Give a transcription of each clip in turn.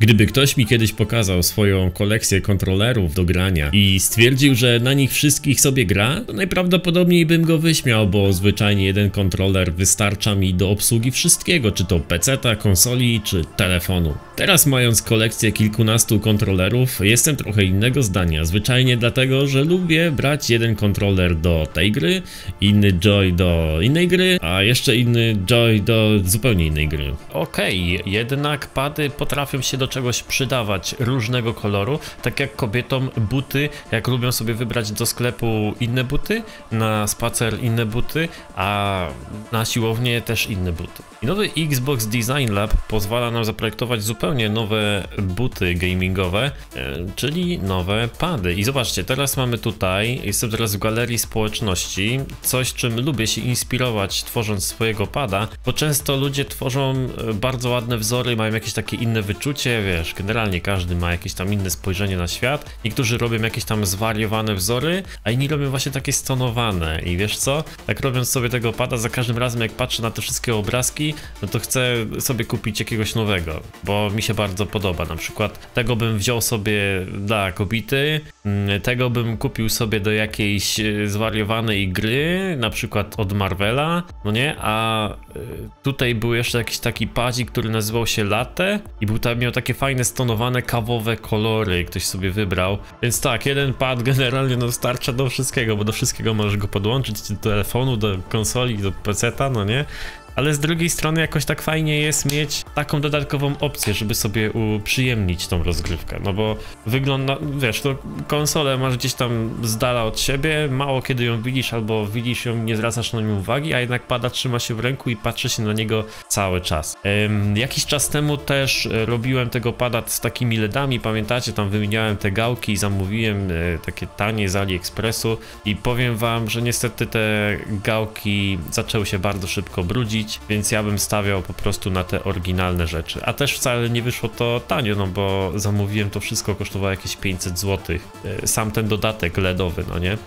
Gdyby ktoś mi kiedyś pokazał swoją kolekcję kontrolerów do grania i stwierdził, że na nich wszystkich sobie gra, to najprawdopodobniej bym go wyśmiał, bo zwyczajnie jeden kontroler wystarcza mi do obsługi wszystkiego, czy to PC-ta, konsoli, czy telefonu. Teraz mając kolekcję kilkunastu kontrolerów, jestem trochę innego zdania, zwyczajnie dlatego, że lubię brać jeden kontroler do tej gry, inny Joy do innej gry, a jeszcze inny Joy do zupełnie innej gry. Okej, okay, jednak pady potrafią się do czegoś przydawać różnego koloru, tak jak kobietom buty, jak lubią sobie wybrać do sklepu inne buty, na spacer inne buty, a na siłownię też inne buty. I nowy Xbox Design Lab pozwala nam zaprojektować zupełnie nowe buty gamingowe, e, czyli nowe pady. I zobaczcie, teraz mamy tutaj, jestem teraz w galerii społeczności, coś czym lubię się inspirować tworząc swojego pada, bo często ludzie tworzą e, bardzo ładne wzory, mają jakieś takie inne wyczucie, wiesz, generalnie każdy ma jakieś tam inne spojrzenie na świat. Niektórzy robią jakieś tam zwariowane wzory, a inni robią właśnie takie stonowane. I wiesz co? Tak robiąc sobie tego pada, za każdym razem jak patrzę na te wszystkie obrazki, no to chcę sobie kupić jakiegoś nowego, bo mi się bardzo podoba. Na przykład tego bym wziął sobie dla kobity, tego bym kupił sobie do jakiejś e, zwariowanej gry, na przykład od Marvela, no nie? A e, tutaj był jeszcze jakiś taki padzik, który nazywał się Latte i był tam miał takie fajne stonowane kawowe kolory, ktoś sobie wybrał. Więc tak, jeden pad generalnie no starcza do wszystkiego, bo do wszystkiego możesz go podłączyć, do telefonu, do konsoli, do peceta, no nie? Ale z drugiej strony jakoś tak fajnie jest mieć taką dodatkową opcję, żeby sobie uprzyjemnić tą rozgrywkę, no bo wygląda, wiesz, to konsolę masz gdzieś tam z dala od siebie, mało kiedy ją widzisz albo widzisz ją, nie zwracasz na nią uwagi, a jednak pada trzyma się w ręku i patrzy się na niego cały czas. Ym, jakiś czas temu też e, robiłem tego pada z takimi LEDami, pamiętacie, tam wymieniałem te gałki i zamówiłem y, takie tanie z AliExpressu i powiem wam, że niestety te gałki zaczęły się bardzo szybko brudzić, więc ja bym stawiał po prostu na te oryginalne rzeczy. A też wcale nie wyszło to tanio, no bo zamówiłem to wszystko, kosztowało jakieś 500 zł. E, sam ten dodatek LEDowy, no nie?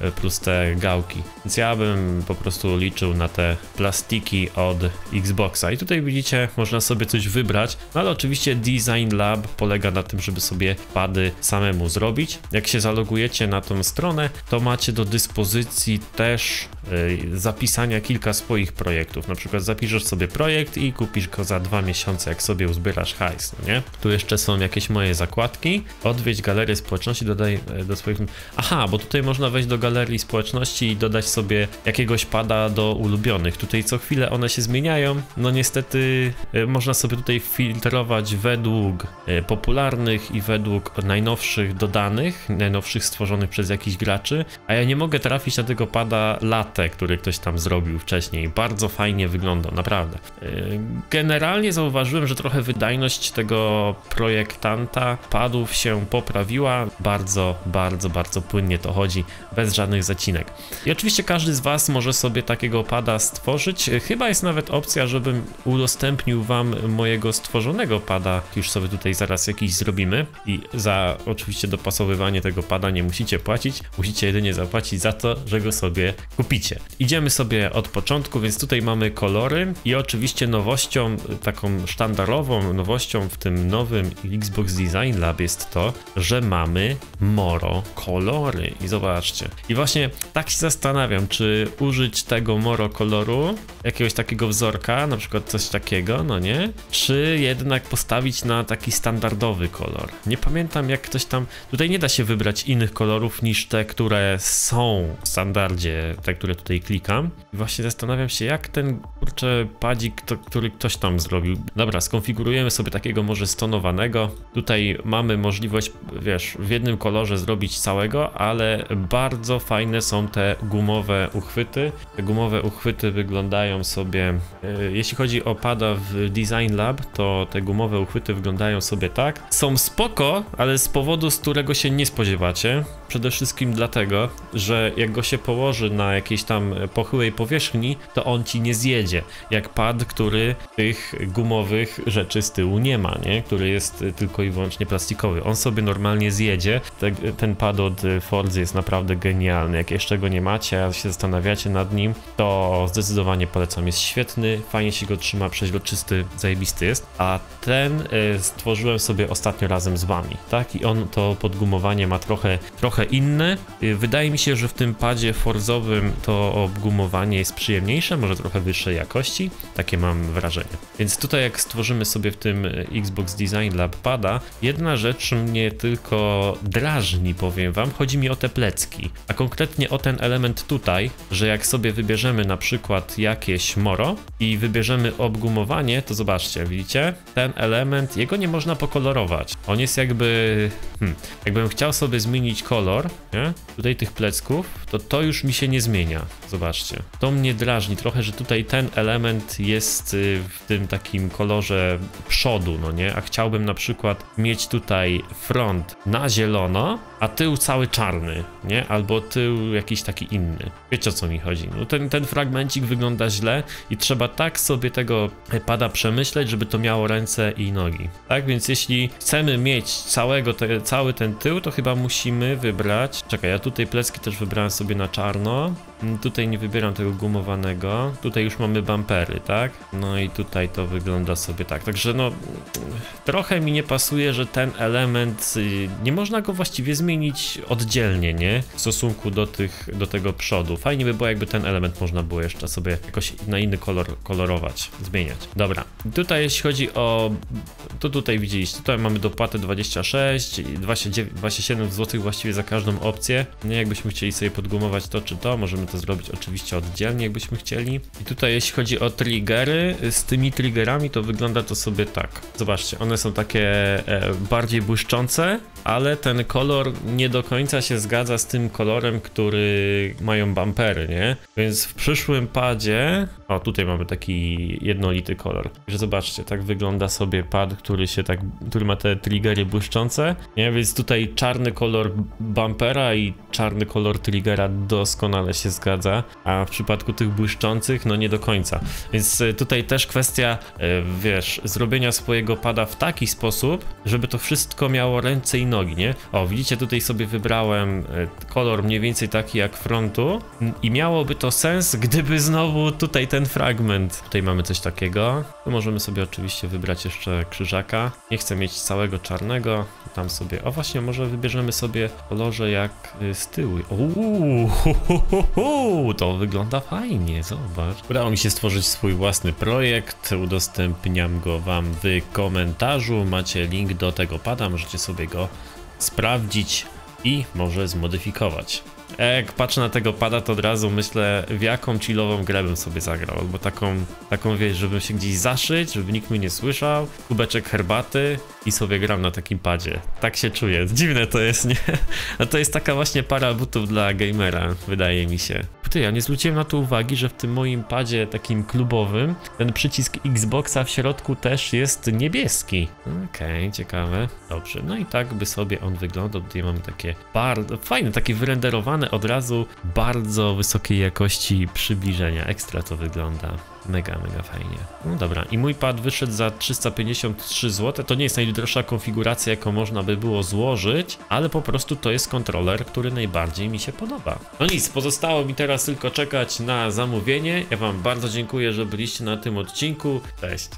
E, plus te gałki. Więc ja bym po prostu liczył na te plastiki od Xboxa. I tutaj widzicie, można sobie coś wybrać, no ale oczywiście Design Lab polega na tym, żeby sobie pady samemu zrobić. Jak się zalogujecie na tą stronę, to macie do dyspozycji też yy, zapisania kilka swoich projektów. Na przykład zapiszesz sobie projekt i kupisz go za dwa miesiące, jak sobie uzbierasz hajs, no nie? Tu jeszcze są jakieś moje zakładki. Odwiedź galerię społeczności, dodaj e, do swoich... Aha, bo tutaj można wejść do galerii społeczności i dodać sobie jakiegoś pada do ulubionych. Tutaj co chwilę one się zmieniają. No niestety e, można sobie tutaj filtrować według e, popularnych i według najnowszych dodanych, najnowszych stworzonych przez jakichś graczy, a ja nie mogę trafić na tego pada latte, który ktoś tam zrobił wcześniej. Bardzo fajnie wygląda, naprawdę. Y, generalnie zauważyłem, że trochę wydajność tego projektanta padów się poprawiła. Bardzo, bardzo, bardzo płynnie to chodzi, bez żadnych zacinek. I oczywiście każdy z Was może sobie takiego pada stworzyć. Chyba jest nawet opcja, żebym udostępnił Wam mojego stworzonego pada. Już sobie tutaj zaraz jakiś zrobimy. I za oczywiście dopasowywanie tego pada nie musicie płacić. Musicie jedynie zapłacić za to, że go sobie kupicie. Idziemy sobie od początku, więc tutaj mamy kolory i oczywiście nowością, taką sztandarową nowością w tym nowym Xbox Design Lab jest to, że mamy moro kolory i zobaczcie. I właśnie tak się zastanawiam, czy użyć tego moro koloru, jakiegoś takiego wzorka, na przykład coś takiego, no nie? Czy jednak postawić na taki standardowy kolor. Nie pamiętam jak ktoś tam, tutaj nie da się wybrać innych kolorów niż te, które są w standardzie, te, które tutaj klikam. I właśnie zastanawiam się, jak ten kurczę padzik, to, który ktoś tam zrobił. Dobra, skonfigurujemy sobie takiego może stonowanego. Tutaj mamy możliwość, wiesz, w jednym kolorze zrobić całego, ale bardzo fajne są te gumowe uchwyty. Te gumowe uchwyty wyglądają sobie, yy, jeśli chodzi o pada w Design Lab, to te gumowe uchwyty wyglądają sobie tak. Są spoko, ale z powodu, z którego się nie spodziewacie. Przede wszystkim dlatego, że jak go się położy na jakiejś tam pochyłej powierzchni, to on ci nie zjedzie Jak pad, który tych gumowych rzeczy z tyłu nie ma, nie? Który jest tylko i wyłącznie plastikowy. On sobie normalnie zjedzie. Te, ten pad od Forza jest naprawdę genialny. Jak jeszcze go nie macie, a się zastanawiacie nad nim, to zdecydowanie polecam. Jest świetny, fajnie się go trzyma, przeźroczysty, zajebisty jest. A ten y, stworzyłem sobie ostatnio razem z wami, tak? I on to podgumowanie ma trochę, trochę inne. Y, wydaje mi się, że w tym padzie forzowym to obgumowanie jest przyjemniejsze, może trochę wyższej jakości. Takie mam wrażenie. Więc tutaj jak stworzymy sobie w tym Xbox Design Lab pada, jedna rzecz mnie tylko drażni, powiem wam, chodzi mi o te plecki, a konkretnie o ten element tutaj, że jak sobie wybierzemy na przykład jakieś moro i wybierzemy obgumowanie, to zobaczcie, widzicie? Ten element, jego nie można pokolorować. On jest jakby, hmm, jakbym chciał sobie zmienić kolor, nie? Tutaj tych plecków, to to już mi się nie zmienia. Zobaczcie. To mnie drażni trochę, że tutaj ten element jest y, w tym takim kolorze przodu, no nie? A chciałbym na przykład mieć tutaj front na zielono, a tył cały czarny, nie? Albo tył jakiś taki inny. Wiecie o co mi chodzi? No ten, ten fragmencik wygląda źle i trzeba tak sobie tego pada przemyśleć, żeby to miało ręce i nogi. Tak więc jeśli chcemy mieć całego te, cały ten tył, to chyba musimy wybrać. Czekaj, ja tutaj plecki też wybrałem sobie na czarno. Mm, Tutaj nie wybieram tego gumowanego. Tutaj już mamy bumpery, tak? No i tutaj to wygląda sobie tak. Także no, trochę mi nie pasuje, że ten element y, nie można go właściwie zmienić oddzielnie, nie? W stosunku do tych, do tego przodu. Fajnie by było, jakby ten element można było jeszcze sobie jakoś na inny kolor kolorować, zmieniać. Dobra. Tutaj jeśli chodzi o to tutaj widzieliście, tutaj mamy dopłatę 26 i 29 27 zł właściwie za każdą opcję. Nie, jakbyśmy chcieli sobie podgumować to czy to, możemy to zrobić oczywiście oddzielnie, jakbyśmy chcieli. I tutaj jeśli chodzi o triggery, z tymi triggerami to wygląda to sobie tak. Zobaczcie, one są takie e, bardziej błyszczące, ale ten kolor nie do końca się zgadza z tym kolorem, który mają bumpery, nie? Więc w przyszłym padzie, o tutaj mamy taki jednolity kolor. Że zobaczcie, tak wygląda sobie pad, który się tak, który ma te triggery błyszczące, nie? Więc tutaj czarny kolor bumpera i czarny kolor triggera doskonale się zgadza, a w przypadku tych błyszczących, no nie do końca. Więc e, tutaj też kwestia, e, wiesz, zrobienia swojego pada w taki sposób, żeby to wszystko miało ręce i nogi, nie? O, widzicie, tutaj sobie wybrałem e, kolor mniej więcej taki jak frontu i miałoby to sens, gdyby znowu tutaj ten fragment. Tutaj mamy coś takiego. Tu możemy sobie oczywiście wybrać jeszcze krzyżaka. Nie chcę mieć całego czarnego. Tam sobie, o właśnie, może wybierzemy sobie kolorze jak z tyłu. Uuu, hu, hu, hu, hu, to wygląda fajnie, zobacz. Udało mi się stworzyć swój własny projekt. Udostępniam go wam w komentarzu. Macie link do tego pada, możecie sobie go sprawdzić i może zmodyfikować. Jak patrzę na tego pada, to od razu myślę, w jaką chillową grę bym sobie zagrał. Albo taką, taką wiesz, żebym się gdzieś zaszyć, żeby nikt mnie nie słyszał, kubeczek herbaty i sobie gram na takim padzie. Tak się czuję. Dziwne to jest, nie? No to jest taka właśnie para butów dla gamera, wydaje mi się. Ty, ja nie zwróciłem na to uwagi, że w tym moim padzie takim klubowym ten przycisk Xboxa w środku też jest niebieski. Okej, ciekawe. Dobrze, no i tak by sobie on wyglądał. Tutaj mamy takie bardzo fajne, takie wyrenderowane od razu bardzo wysokiej jakości przybliżenia. Ekstra to wygląda. Mega, mega fajnie. No dobra, i mój pad wyszedł za 353 zł. To nie jest najdroższa konfiguracja, jaką można by było złożyć, ale po prostu to jest kontroler, który najbardziej mi się podoba. No nic, pozostało mi teraz tylko czekać na zamówienie. Ja Wam bardzo dziękuję, że byliście na tym odcinku. Cześć.